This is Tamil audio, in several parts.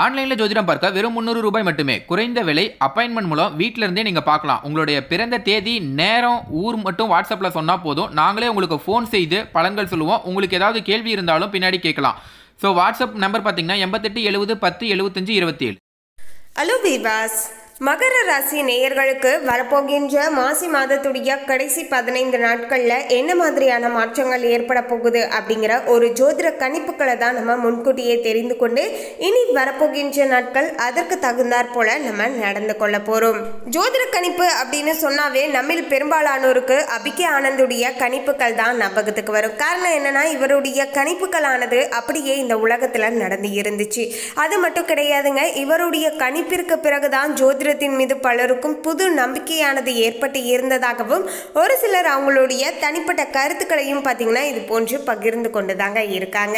ஆன்லைனில் ஜோதிடம் பார்க்க வெறும் முந்நூறு ரூபாய் மட்டுமே. குறைந்த விலை அப்பாயின்மெண்ட் மூலம் வீட்டிலிருந்தே நீங்கள் பார்க்கலாம். உங்களுடைய பிறந்த தேதி நேரம் ஊர் மட்டும் வாட்ஸ்அப்பில் சொன்னால் போதும். நாங்களே உங்களுக்கு ஃபோன் செய்து பலன்கள் சொல்லுவோம். உங்களுக்கு ஏதாவது கேள்வி இருந்தாலும் பின்னாடி கேட்கலாம். ஸோ வாட்ஸ்அப் நம்பர் பார்த்தீங்கன்னா எண்பத்தெட்டு எழுபது பத்து எழுபத்தஞ்சு இருபத்தி ஏழு ஹலோ மகர ராசி நேயர்களுக்கு வரப்போகின்ற மாசி மாதத்துடைய கடைசி பதினைந்து நாட்களில் என்ன மாதிரியான மாற்றங்கள் ஏற்பட போகுது அப்படிங்கிற ஒரு ஜோதிட கணிப்புகளை தான் நம்ம முன்கூட்டியே தெரிந்து கொண்டு இனி வரப்போகின்ற நாட்கள் அதற்கு தகுந்தாற் போல நம்ம நடந்து கொள்ள போகிறோம் ஜோதிட கணிப்பு அப்படின்னு சொன்னாவே நம்மில் பெரும்பாலானோருக்கு அபிகே ஆனந்துடைய கணிப்புகள் தான் ஞாபகத்துக்கு வரும். காரணம் என்னன்னா இவருடைய கணிப்புகளானது அப்படியே இந்த உலகத்தில் நடந்து இருந்துச்சு. அது மட்டும் கிடையாதுங்க இவருடைய கணிப்பிற்கு பிறகுதான் ஜோதிடத்தின் மீது பலருக்கும் புது நம்பிக்கையானது ஏற்பட்டு இருந்ததாகவும் ஒரு சிலர் அவங்களுடைய தனிப்பட்ட கருத்துக்களையும் பார்த்தீங்கன்னா இது போன்று பகிர்ந்து கொண்டு தாங்க இருக்காங்க.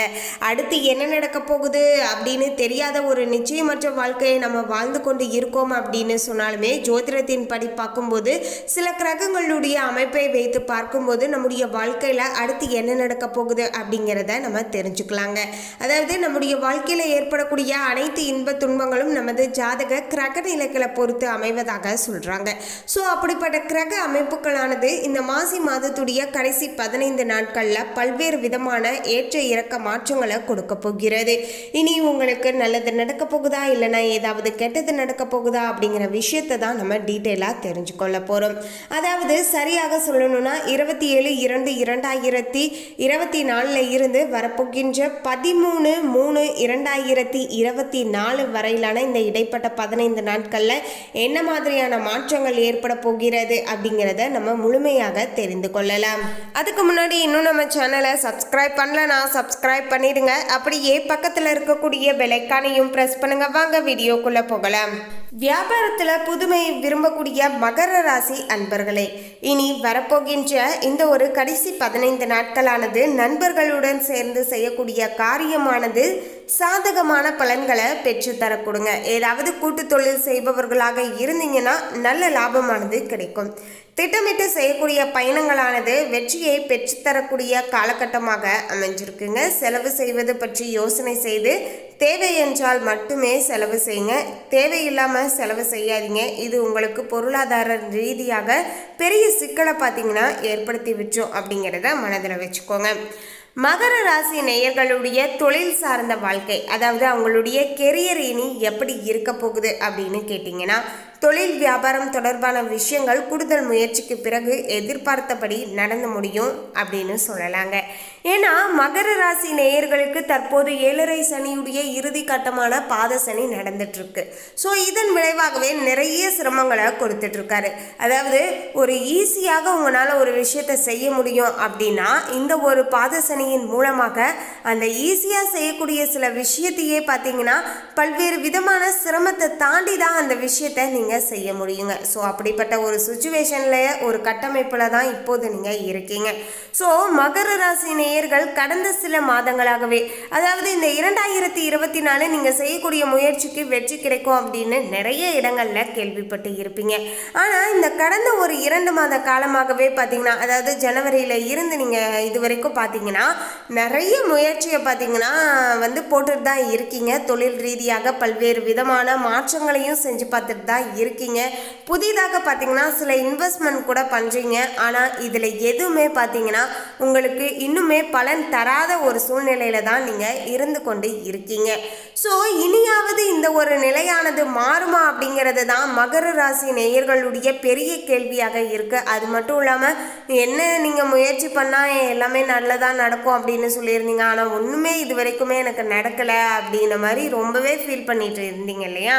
அடுத்து என்ன நடக்க போகுது அப்படின்னு தெரியாத ஒரு நிச்சயமற்ற வாழ்க்கையை நம்ம வாழ்ந்து கொண்டு இருக்கோம் அப்படின்னு சொன்னாலுமே ஜோதிடத்தின் படி பார்க்கும்போது சில கிரகங்களுடைய அமைப்பை வைத்து பார்க்கும்போது நம்முடைய வாழ்க்கையில் அடுத்து என்ன நடக்க போகுது அப்படிங்கிறத நம்ம தெரிஞ்சுக்கலாங்க. அதாவது நம்முடைய வாழ்க்கையில் ஏற்படக்கூடிய அனைத்து இன்ப துன்பங்களும் நமது ஜாதக கிரக நிலைகளை பொறுத்து அமைவதாக சொல்கிறாங்க ஸோ அப்படிப்பட்ட கிரக அமைப்புகளானது இந்த மாசி மாதத்துடைய கடைசி பதினைந்து நாட்களில் பல்வேறு விதமான ஏற்ற இறக்க மாற்றங்களை கொடுக்க போகிறது. இனி உங்களுக்கு நல்லது நடக்க போகுதா? இல்லைனா ஏதாவது கெட்டது நடக்க போகுதா? அப்படிங்கிற விஷயத்தை தான் நம்ம டீட்டெயிலாக தெரிஞ்சுக்கொள்ள போகிறோம் அதாவது சரியாக சொல்லணும்னா இருபத்தி ஏழு இரண்டு இரண்டாயிரத்தி இருபத்தி நாலில் இருந்து வரப்போகின்ற பதிமூணு மூணு இரண்டாயிரத்தி இருபத்தி நாலு வரையிலான இந்த இடைப்பட்ட பதினைந்து நாட்களில் என்ன மாதிரியான மாற்றங்கள் ஏற்பட போகிறது அப்படிங்கிறத நம்ம முழுமையாக தெரிந்து கொள்ளலாம். அதுக்கு முன்னாடி இன்னும் நம்ம சேனலை சப்ஸ்கிரைப் பண்ணலனா சப்ஸ்கிரைப் பண்ணிடுங்க. அப்படியே பக்கத்தில் இருக்கக்கூடிய பெலைக்கானையும் ப்ரெஸ் பண்ணுங்க. வாங்க வீடியோக்குள்ளே போகலாம். வியாபாரத்தில் புதுமையை விரும்பக்கூடிய மகர ராசி அன்பர்களே இனி வரப்போகின்ற இந்த ஒரு கடைசி பதினைந்து நாட்களானது நண்பர்களுடன் சேர்ந்து செய்யக்கூடிய காரியமானது சாதகமான பலன்களை பெற்று தரக்கூடுங்க ஏதாவது கூட்டு தொழில் செய்பவர்களாக இருந்தீங்கன்னா நல்ல லாபமானது கிடைக்கும். திட்டமிட்டு செய்யக்கூடிய பயணங்களானது வெற்றியை பெற்றுத்தரக்கூடிய காலகட்டமாக அமைஞ்சிருக்குங்க. செலவு செய்வது பற்றி யோசனை செய்து தேவை என்றால் மட்டுமே செலவு செய்யுங்க. தேவையில்லாமல் செலவு செய்யாதீங்க. இது உங்களுக்கு பொருளாதார ரீதியாக பெரிய சிக்கலை பார்த்தீங்கன்னா ஏற்படுத்தி விட்டுரும் அப்படிங்கிறத மனதில் வச்சுக்கோங்க. மகர ராசி நேயர்களுடைய தொழில் சார்ந்த வாழ்க்கை அதாவது அவங்களுடைய கெரியர் இனி எப்படி இருக்க போகுது அப்படின்னு கேட்டிங்கன்னா தொழில் வியாபாரம் தொடர்பான விஷயங்கள் கூடுதல் முயற்சிக்கு பிறகு எதிர்பார்த்தபடி நடந்து முடியும் அப்படின்னு சொல்லலாங்க. ஏன்னா மகர ராசி நேயர்களுக்கு தற்போது ஏழரை சனியுடைய இறுதி கட்டமான பாத சனி நடந்துட்டு இருக்கு ஸோ இதன் விளைவாகவே நிறைய சிரமங்களை கொடுத்துட்டு இருக்காரு அதாவது ஒரு ஈஸியாக உங்களால் ஒரு விஷயத்தை செய்ய முடியும் அப்படின்னா இந்த ஒரு பாத சனியின் மூலமாக அந்த ஈஸியாக செய்யக்கூடிய சில விஷயத்தையே பார்த்தீங்கன்னா பல்வேறு விதமான சிரமத்தை தாண்டி தான் அந்த விஷயத்தை நீங்கள் செய்ய முடியுங்க. ஸோ அப்படிப்பட்ட ஒரு சுச்சுவேஷனில் ஒரு கட்டமைப்பில் தான் இப்போது நீங்கள் இருக்கீங்க. ஸோ மகர ராசி நேயர்கள் கடந்த சில மாதங்களாகவே அதாவது இந்த இரண்டாயிரத்தி இருபத்தி நாலு நீங்கள் செய்யக்கூடிய முயற்சிக்கு வெற்றி கிடைக்கும் அப்படின்னு நிறைய இடங்களில் கேள்விப்பட்டு இருப்பீங்க. ஆனால் இந்த கடந்த ஒரு இரண்டு மாத காலமாகவே பார்த்தீங்கன்னா அதாவது ஜனவரியில் இருந்து நீங்கள் இது வரைக்கும் பார்த்தீங்கன்னா நிறைய முயற்சியை பார்த்தீங்கன்னா வந்து போட்டுட்டு தான் இருக்கீங்க. தொழில் ரீதியாக பல்வேறு விதமான மாற்றங்களையும் செஞ்சு பார்த்துட்டு தான் இருக்கீங்க. புதிதாக பார்த்தீங்கன்னா சில இன்வெஸ்ட்மெண்ட் கூட பண்ணுறீங்க ஆனால் இதில் எதுவுமே பார்த்தீங்கன்னா உங்களுக்கு இன்னுமே பலன் தராத ஒரு சூழ்நிலையில தான் நீங்கள் இருந்து கொண்டு இருக்கீங்க. ஸோ இனியாவது இந்த ஒரு நிலையானது மாறுமா அப்படிங்கிறது தான் மகர ராசி நேயர்களுடைய பெரிய கேள்வியாக இருக்கு. அது மட்டும் இல்லாமல் என்ன நீங்கள் முயற்சி பண்ணால் எல்லாமே நல்லதாக நடக்கும் அப்படின்னு சொல்லியிருந்தீங்க. ஆனால் ஒன்றுமே இது வரைக்குமே எனக்கு நடக்கலை அப்படின்ன மாதிரி ரொம்பவே ஃபீல் பண்ணிட்டு இருந்தீங்க இல்லையா?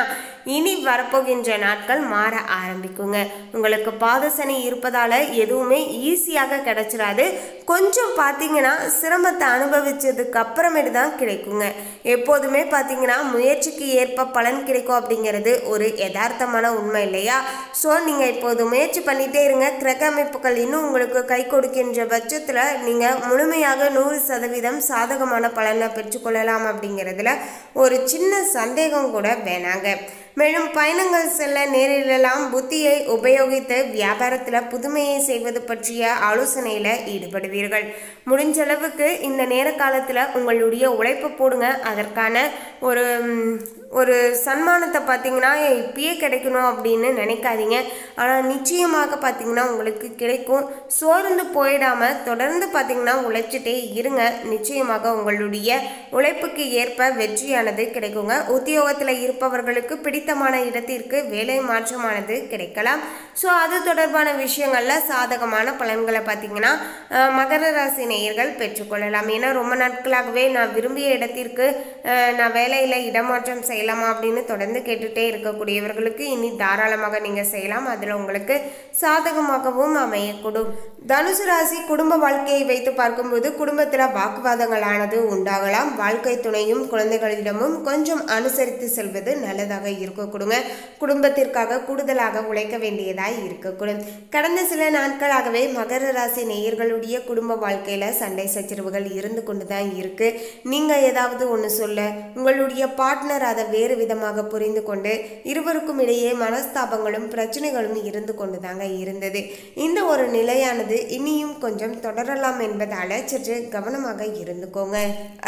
இனி வரப்போகின்ற நாட்கள் மாற ஆரம்பிக்குங்க. உங்களுக்கு பாதசனி இருப்பதால் எதுவுமே ஈஸியாக கிடைச்சிடாது கொஞ்சம் பார்த்தீங்கன்னா சிரமத்தை அனுபவிச்சதுக்கு அப்புறமேட்டு தான் கிடைக்குங்க. எப்போதுமே பார்த்தீங்கன்னா முயற்சிக்கு ஏற்ப பலன் கிடைக்கும் அப்படிங்கிறது ஒரு யதார்த்தமான உண்மை இல்லையா? ஸோ நீங்கள் இப்போது முயற்சி பண்ணிகிட்டே இருங்க. கிரக அமைப்புகள் இன்னும் உங்களுக்கு கை கொடுக்கின்ற பட்சத்தில் நீங்கள் முழுமையாக நூறு சதவீதம் சாதகமான பலனை பெற்றுக்கொள்ளலாம் அப்படிங்கிறதுல ஒரு சின்ன சந்தேகம் கூட வேணாங்க. மேலும் பயணங்கள் செல்ல நேரிடலாம். புத்தியை உபயோகித்து வியாபாரத்தில் புதுமையை செய்வது பற்றிய ஆலோசனையில் ஈடுபடுவீர்கள். முடிஞ்ச அளவுக்கு இந்த நேர காலத்தில் உங்களுடைய உழைப்பு போடுங்க. அதற்கான ஒரு ஒரு சன்மானத்தை பார்த்தீங்கன்னா இப்பயே கிடைக்கணும் அப்படின்னு நினைக்காதீங்க. ஆனால் நிச்சயமாக பார்த்தீங்கன்னா உங்களுக்கு கிடைக்கும். சோர்ந்து போயிடாமல் தொடர்ந்து பார்த்தீங்கன்னா உழைச்சிட்டே இருங்க. நிச்சயமாக உங்களுடைய உழைப்புக்கு ஏற்ப வெற்றியானது கிடைக்குங்க. உத்தியோகத்தில் இருப்பவர்களுக்கு பிடித்தமான இடத்திற்கு வேலை மாற்றமானது கிடைக்கலாம். ஸோ அது தொடர்பான விஷயங்களில் சாதகமான பலன்களை பார்த்தீங்கன்னா மகர ராசி நேயர்கள் பெற்றுக்கொள்ளலாம். ஏன்னா ரொம்ப நாட்களாகவே நான் விரும்பிய இடத்திற்கு நான் வேலையில் இடமாற்றம் செய்யலாமா அப்படின்னு தொடர்ந்து கேட்டுட்டே இருக்கக்கூடியவர்களுக்கு இனி தாராளமாக நீங்கள் செய்யலாம். அதில் உங்களுக்கு சாதகமாகவும் அமையக்கூடும். தனுசு ராசி குடும்ப வாழ்க்கையை வைத்து பார்க்கும்போது குடும்பத்தில் வாக்குவாதங்களானது உண்டாகலாம். வாழ்க்கை துணையும் குழந்தைகளிடமும் கொஞ்சம் அனுசரித்து செல்வது நல்லதாக இருக்கக்கூடுங்க. குடும்பத்திற்காக கூடுதலாக உழைக்க வேண்டியதாக இருக்கக்கூடும். கடந்த சில நாட்களாகவே மகர ராசி நேயர்களுடைய குடும்ப வாழ்க்கையில சண்டை சச்சரவுகள் இருந்து கொண்டு தான் இருக்கு. நீங்கள் ஏதாவது ஒன்று சொல்ல உங்களுடைய பார்ட்னர் அதை வேறு விதமாக புரிந்து கொண்டு இருவருக்கும் இடையே மனஸ்தாபங்களும் பிரச்சனைகளும் இருந்து கொண்டு தாங்க இருந்தது. இந்த ஒரு நிலையானது இனியும் கொஞ்சம் தொடரலாம் என்பதால சற்று கவனமாக இருந்துக்கோங்க.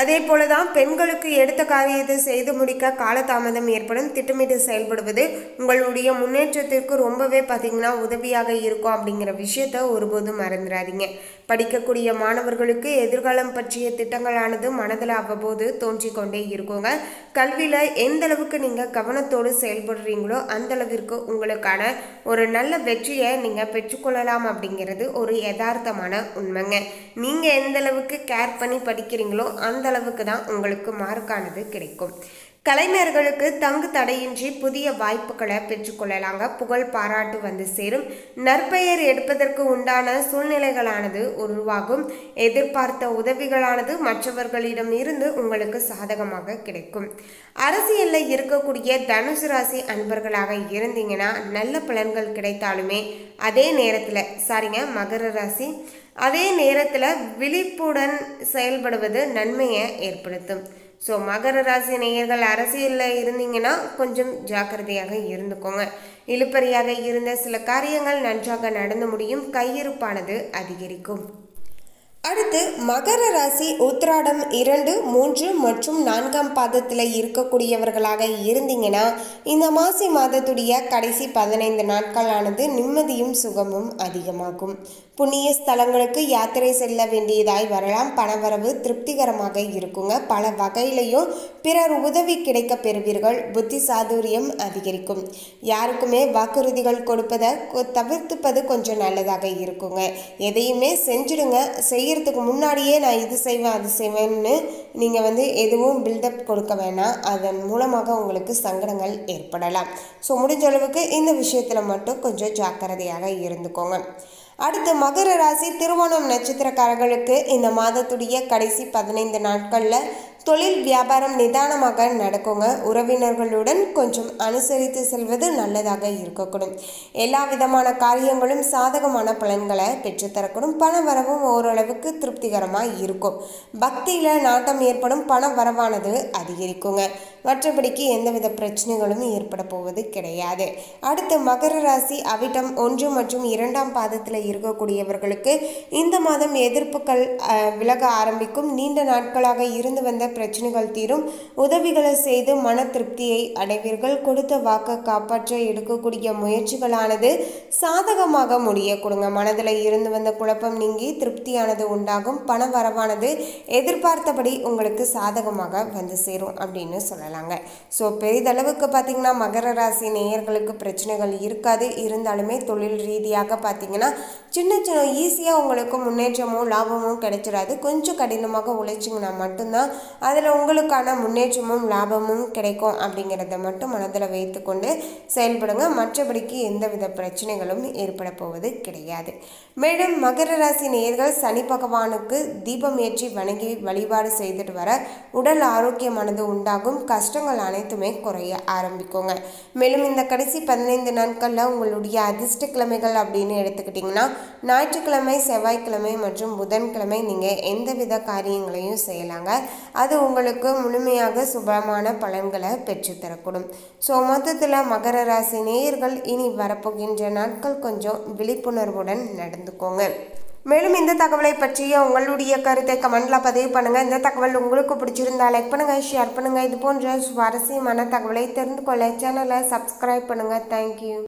அதே போலதான் பெண்களுக்கு எடுத்த காரியத்தை செய்து முடிக்க காலதாமதம் ஏற்படும் திட்டமிட்டு செயல்படுவது உங்களுடைய முன்னேற்றத்திற்கு ரொம்பவே பார்த்தீங்கன்னா உதவியாக இருக்கும் அப்படிங்கிற விஷயத்த ஒருபோதும் மறந்துடாதீங்க. படிக்கக்கூடிய மாணவர்களுக்கு எதிர்காலம் பற்றிய திட்டங்களானது மனதில் அவ்வப்போது தோன்றிக் கொண்டே இருக்குங்க. கல்வியில் எந்த அளவுக்கு நீங்கள் கவனத்தோடு செயல்படுறீங்களோ அந்த அளவிற்கு உங்களுக்கான ஒரு நல்ல வெற்றியை நீங்கள் பெற்றுக்கொள்ளலாம் அப்படிங்கிறது ஒரு யதார்த்தமான உண்மைங்க. நீங்கள் எந்த அளவுக்கு கேர் பண்ணி படிக்கிறீங்களோ அந்த அளவுக்கு தான் உங்களுக்கு மார்க்கானது கிடைக்கும். கலைஞர்களுக்கு தங்கு தடையின்றி புதிய வாய்ப்புகளை பெற்றுக்கொள்ளலாங்க புகழ் பாராட்டு வந்து சேரும். நற்பெயர் எடுப்பதற்கு உண்டான சூழ்நிலைகளானது உருவாகும். எதிர்பார்த்த உதவிகளானது மற்றவர்களிடம் இருந்து உங்களுக்கு சாதகமாக கிடைக்கும். அரசியலில் இருக்கக்கூடிய தனுசு ராசி அன்பர்களாக இருந்தீங்கன்னா நல்ல பலன்கள் கிடைத்தாலுமே அதே நேரத்தில் சாரிங்க மகர ராசி அதே நேரத்தில் விழிப்புடன் செயல்படுவது நன்மையை ஏற்படுத்தும். ஸோ மகர ராசி நேயர்கள் அரசியலில் இருந்தீங்கன்னா கொஞ்சம் ஜாக்கிரதையாக இருந்துக்கோங்க. இழுப்பறியாக இருந்த சில காரியங்கள் நன்றாக நடந்து முடியும். கையிருப்பானது அதிகரிக்கும். அடுத்து மகர ராசி உத்திராடம் இரண்டு மூன்று மற்றும் நான்காம் பாதத்தில் இருக்கக்கூடியவர்களாக இருந்தீங்கன்னா இந்த மாசி மாதத்துடைய கடைசி பதினைந்து நாட்களானது நிம்மதியும் சுகமும் அதிகமாகும். புண்ணிய ஸ்தலங்களுக்கு யாத்திரை செல்ல வேண்டியதாய் வரலாம். பணவரவு திருப்திகரமாக இருக்குங்க. பல வகையிலையும் பிறர் உதவி கிடைக்க பெறுவீர்கள். புத்தி சாதுரியம் அதிகரிக்கும். யாருக்குமே வாக்குறுதிகள் கொடுப்பதை கொ- தவிர்த்துப்பது கொஞ்சம் நல்லதாக இருக்குங்க. எதையுமே செஞ்சுடுங்க. செய்கிறதுக்கு முன்னாடியே நான் இது செய்வேன் அது செய்வேன்னு நீங்கள் வந்து எதுவும் பில்டப் கொடுக்க வேணாம். அதன் மூலமாக உங்களுக்கு சங்கடங்கள் ஏற்படலாம். ஸோ முடிஞ்ச அளவுக்கு இந்த விஷயத்தில் மட்டும் கொஞ்சம் ஜாக்கிரதையாக இருந்துக்கோங்க. அடுத்து மகர ராசி திருவோணம் நட்சத்திரக்காரர்களுக்கு இந்த மாதத்துடைய கடைசி பதினைந்து நாட்களில் தொழில் வியாபாரம் நிதானமாக நடக்குங்க. உறவினர்களுடன் கொஞ்சம் அனுசரித்து செல்வது நல்லதாக இருக்கக்கூடும். எல்லா விதமான காரியங்களும் சாதகமான பலன்களை பெற்றுத்தரக்கூடும் பண வரவும் ஓரளவுக்கு திருப்திகரமாக இருக்கும். பக்தியில் நாட்டம் ஏற்படும் பண வரவானது அதிகரிக்குங்க. மற்றபடிக்கு எந்தவித பிரச்சனைகளும் ஏற்பட போவது கிடையாது. அடுத்து மகர ராசி அவிட்டம் ஒன்று மற்றும் இரண்டாம் பாதத்தில் இருக்கக்கூடியவர்களுக்கு இந்த மாதம் எதிர்ப்புகள் விலக ஆரம்பிக்கும். நீண்ட நாட்களாக இருந்து வந்த பிரச்சனைகள் தீரும். உதவிகளை செய்து மன திருப்தியை அடைவீர்கள். கொடுத்த வாக்கை காப்பாற்ற எடுக்கக்கூடிய முயற்சிகளானது சாதகமாக முடிய கொடுங்க. மனதில் இருந்து வந்த குழப்பம் நீங்கி திருப்தியானது உண்டாகும். பண வரவானது எதிர்பார்த்தபடி உங்களுக்கு சாதகமாக வந்து சேரும் அப்படின்னு சொல்லலாம். சொல்லலாங்க ஸோ பெரிதளவுக்கு பார்த்தீங்கன்னா மகர ராசி நேயர்களுக்கு பிரச்சனைகள் இருக்காது. இருந்தாலுமே தொழில் ரீதியாக பார்த்தீங்கன்னா சின்ன சின்ன ஈஸியாக உங்களுக்கு முன்னேற்றமும் லாபமும் கிடைச்சிடாது கொஞ்சம் கடினமாக உழைச்சிங்கன்னா மட்டும்தான் அதில் உங்களுக்கான முன்னேற்றமும் லாபமும் கிடைக்கும் அப்படிங்கிறத மட்டும் மனதில் வைத்துக்கொண்டு செயல்படுங்க. மற்றபடிக்கு எந்தவித பிரச்சனைகளும் ஏற்பட போவது கிடையாது. மேலும் மகர ராசி நேயர்கள் சனி பகவானுக்கு தீபம் ஏற்றி வணங்கி வழிபாடு செய்துட்டு வர உடல் ஆரோக்கியமானது உண்டாகும். கஷ்டங்கள் அனைத்துமே குறைய ஆரம்பிக்குங்க. மேலும் இந்த கடைசி பதினைந்து நாட்களில் உங்களுடைய அதிர்ஷ்ட கிழமைகள் அப்படின்னு எடுத்துக்கிட்டிங்கன்னா ஞாயிற்றுக்கிழமை செவ்வாய்க்கிழமை மற்றும் புதன்கிழமை நீங்கள் எந்தவித காரியங்களையும் செய்யலாங்க. அது உங்களுக்கு முழுமையாக சுபமான பலன்களை பெற்றுத்தரக்கூடும். ஸோ மொத்தத்தில் மகர ராசி நேயர்கள் இனி வரப்போகின்ற நாட்கள் கொஞ்சம் விழிப்புணர்வுடன் நடந்துக்கோங்க. மேலும் இந்த தகவலை பற்றிய உங்களுடைய கருத்தை கமெண்டில் பதிவு பண்ணுங்கள் இந்த தகவல் உங்களுக்கு பிடிச்சிருந்தா லைக் பண்ணுங்கள் ஷேர் பண்ணுங்கள் இது போன்ற சுவாரஸ்யமான தகவலை தெரிந்து கொள்ள சேனலை சப்ஸ்கிரைப் பண்ணுங்கள் தேங்க்யூ